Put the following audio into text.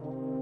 you.